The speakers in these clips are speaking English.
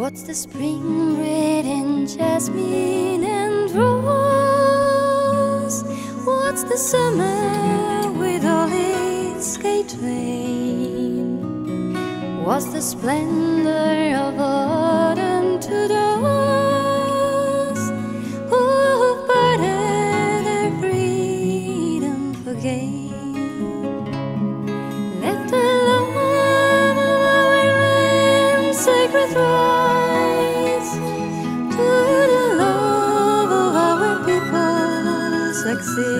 What's the spring red in jasmine and rose? What's the summer with all its gay train? What's the splendor of autumn to those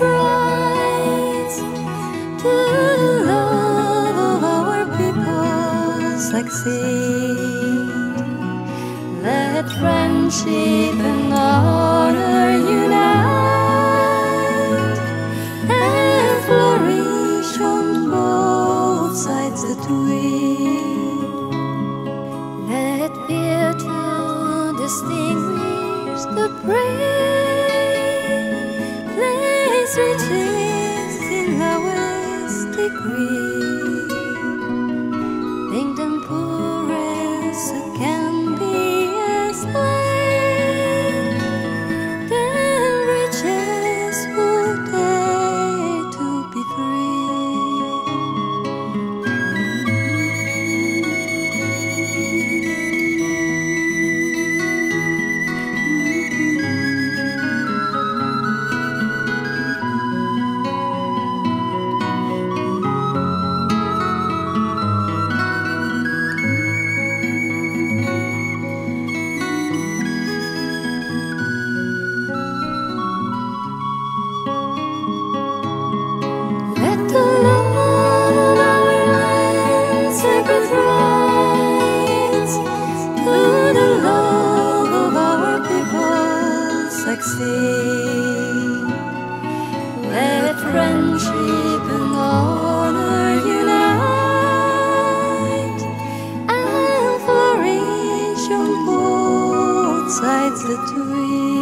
rise to the love of our people succeed. Let friendship and honor unite and flourish on both sides the Tweed. Let virtue distinguish the brave. In lowest degree. To the love of our people succeed. Let friendship and honor unite and on both sides the Tweed.